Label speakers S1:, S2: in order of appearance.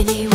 S1: Anyway